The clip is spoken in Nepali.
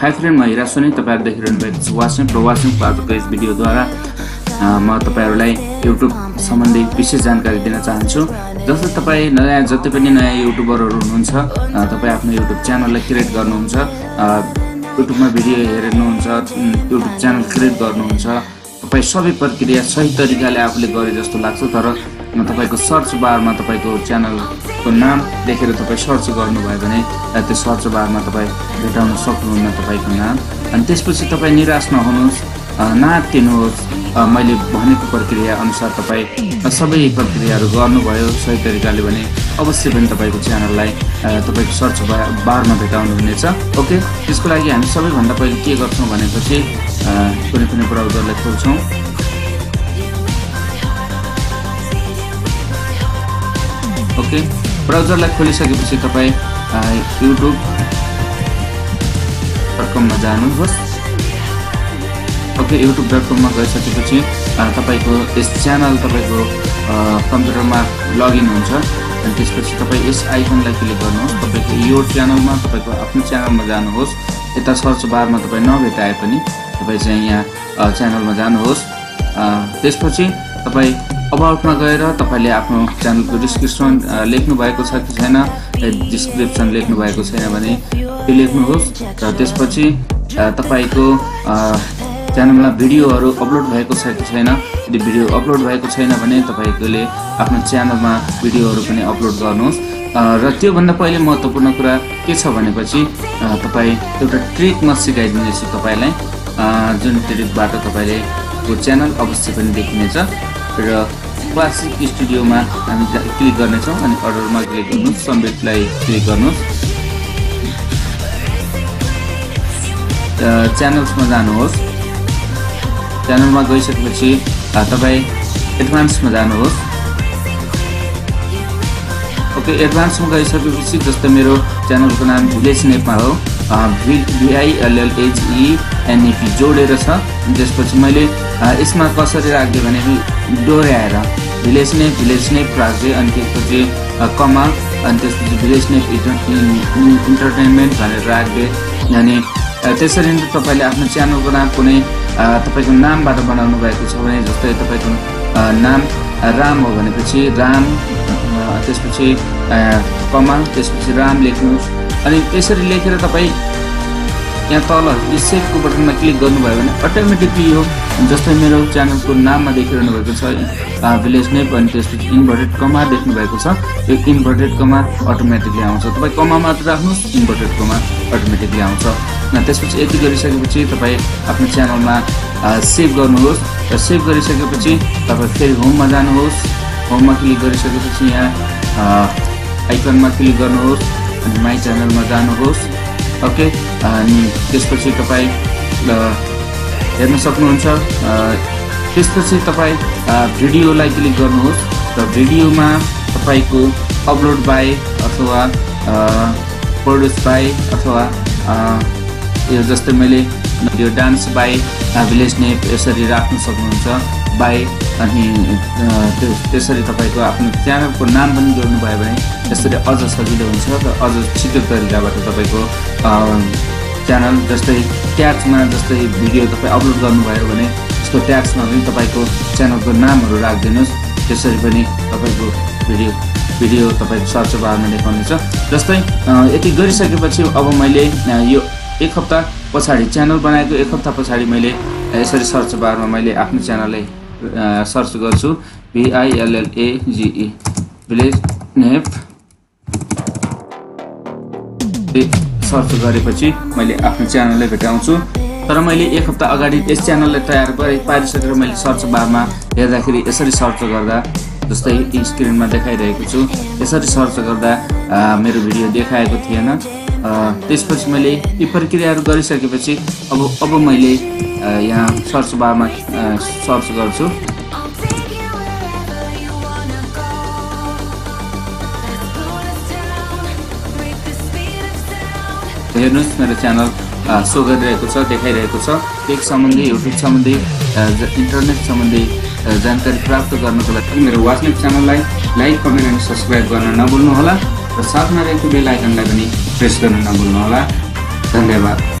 हाई फ्रेन्ड म हिरा सुनि तपाईँहरू देखिरहनु भएको छ। वासिङ प्रो वासिङ आजको यस भिडियोद्वारा म तपाईँहरूलाई युट्युब सम्बन्धी विशेष जानकारी दिन चाहन्छु। जस्तै तपाईँ नयाँ जति पनि नयाँ युट्युबरहरू हुनुहुन्छ तपाईँ आफ्नो युट्युब च्यानललाई क्रिएट गर्नुहुन्छ युट्युबमा भिडियो हेर्नुहुन्छ युट्युब च्यानल क्रिएट गर्नुहुन्छ तपाईँ सबै प्रक्रिया सही तरिकाले आफूले गरे जस्तो लाग्छ तर तपाईँको सर्च बारमा तपाईँको च्यानलको नाम देखेर तपाईँ सर्च गर्नुभयो भने त्यो सर्च बारमा तपाईँ भेटाउन सक्नुहुन्न तपाईँको नाम। अनि त्यसपछि तपाईँ निराश नहुनुहोस्। नआत्तिनुहोस् मैले भनेको प्रक्रिया अनुसार तपाईँ सबै प्रक्रियाहरू गर्नुभयो। सही तरिकाले भने अवश्य पनि तपाईँको च्यानललाई तपाईँको सर्च बारमा भेटाउनु हुनेछ। ओके? त्यसको लागि हामी सबैभन्दा पहिले के गर्छौँ भनेपछि कुनै पनि ब्राउजरलाई खोल्छौँ ओके? ब्राउजरलाई खोलिसकेपछि तपाईँ युट्युब डट कममा जानुहोस्। ओके युट्युब डट कममा गइसकेपछि तपाईँको यस च्यानल तपाईँको कम्प्युटरमा लगइन हुन्छ। अनि त्यसपछि तपाईँ यस आइकनलाई क्लिक गर्नुहोस्। तपाईँको यो च्यानलमा तपाईँको आफ्नो च्यानलमा जानुहोस्। यता सर्च बारमा तपाईँ नभेटाए पनि तपाईँ चाहिँ यहाँ च्यानलमा जानुहोस्। त्यसपछि तपाईँ अबाउटमा गएर तपाईँले आफ्नो च्यानलको डिस्क्रिप्सन लेख्नु भएको छ कि छैन डिस्क्रिप्सन लेख्नु भएको छैन भने त्यो लेख्नुहोस्। र त्यसपछि तपाईँको च्यानलमा भिडियोहरू अपलोड भएको छ कि छैन? यदि भिडियो अपलोड भएको छैन भने तपाईँकोले आफ्नो च्यानलमा भिडियोहरू पनि अपलोड गर्नुहोस्। र त्योभन्दा पहिले महत्त्वपूर्ण कुरा के छ भनेपछि तपाईँ एउटा ट्रिक म सिकाइदिनेछु तपाईँलाई। जुन ट्रिकबाट तपाईँले को च्यानल अवश्य पनि देखिनेछ। र क्लासिक स्टुडियोमा हामी क्लिक गर्नेछौँ अनि अर्डरमा क्लिक गर्नुहोस् सम्बिटलाई क्लिक गर्नुहोस्। च्यानल्समा जानुहोस्। च्यानलमा गइसकेपछि तपाईँ एडभान्समा जानुहोस्। ओके एडभान्समा गइसकेपछि जस्तै मेरो च्यानलको नाम भिलेज नेपाल हो। भी भिआइएलएलएचई जोडेर छ। त्यसपछि मैले यसमा कसरी राखिदिएँ भने डोर्याएर भिलेज नेप भिलेज नेप राखिदिएँ अनि त्यसपछि कमा अनि त्यसपछि भिलेज नेप इन्टरटेनमेन्ट भनेर राखिदिएँ अनि त्यसरी नै तपाईँले आफ्नो च्यानलको नाम कुनै तपाईँको नामबाट बनाउनु भएको छ भने जस्तै तपाईँको नाम राम हो भनेपछि राम त्यसपछि कमा त्यसपछि राम लेख्नुहोस्। अनि त्यसरी लेखेर तपाईँ यहाँ तल सेभको बटनमा क्लिक गर्नुभयो भने अटोमेटिकली यो जस्तै मेरो च्यानलको नाममा देखिरहनु भएको छ भिलेज नेप अनि त्यसपछि इन्भर्टेड कमा देख्नु भएको छ। यो इन्भर्टेड कमा अटोमेटिकली आउँछ। तपाईँ कमा मात्र राख्नुहोस् इन्भर्टेड कमा अटोमेटिकली आउँछ। त्यसपछि यति गरिसकेपछि तपाईँ आफ्नो च्यानलमा सेभ गर्नुहोस् र सेभ गरिसकेपछि तपाईँ फेरि होममा जानुहोस्। होममा क्लिक गरिसकेपछि यहाँ आइकनमा क्लिक गर्नुहोस् अनि माई च्यानलमा जानुहोस्। ओके? अनि त्यसपछि तपाईँ हेर्न सक्नुहुन्छ त्यसपछि तपाईँ भिडियोलाई क्लिक गर्नुहोस् र भिडियोमा तपाईँको अपलोड बाई अथवा प्रड्युस बाई अथवा यो जस्तै मैले यो डान्स बाई भिलेज नेप यसरी राख्न सक्नुहुन्छ। बाई अनि त्यसरी तपाईँको आफ्नो च्यानलको नाम पनि जोड्नुभयो भने यसरी अझ सजिलो हुन्छ र अझ छिटो तरिकाबाट तपाईँको च्यानल जस्तै ट्याक्समा जस्तै भिडियो तपाईँ अपलोड गर्नुभयो भने त्यसको ट्याक्समा पनि तपाईँको च्यानलको नामहरू राखिदिनुहोस्। त्यसरी पनि तपाईँको भिडियो भिडियो तपाईँको सर्च बारमा देखाउनेछ जस्तै यति गरिसकेपछि अब मैले यो एक हप्ता पछाडि च्यानल बनाएको एक हप्ता पछाडि मैले यसरी सर्च बारमा मैले आफ्नो च्यानललाई सर्च गर्छु। भिआइएलएलएजिई भिलेज नेप सर्च गरेपछि मैले आफ्नो च्यानललाई भेटाउँछु। तर मैले एक हप्ता अगाडि यस च्यानललाई तयार पारिसकेर मैले सर्च बारमा हेर्दाखेरि यसरी सर्च गर्दा जस्तै स्क्रिनमा देखाइरहेको छु। यसरी सर्च गर्दा मेरो भिडियो देखाएको थिएन। त्यसपछि मैले यी प्रक्रियाहरू गरिसकेपछि अब अब मैले यहाँ सर्च बारमा सर्च गर्छु। हेर्नुहोस् मेरो च्यानल सो गरिरहेको छ देखाइरहेको छ। टेक सम्बन्धी युट्युब सम्बन्धी इन्टरनेट सम्बन्धी जानकारी प्राप्त गर्नको लागि मेरो वाट्सएप च्यानललाई लाइक कमेन्ट अनि सब्सक्राइब गर्न नभुल्नुहोला र साथमा रहेको बेल आइकनलाई पनि प्रेस गर्न नभुल्नुहोला। धन्यवाद।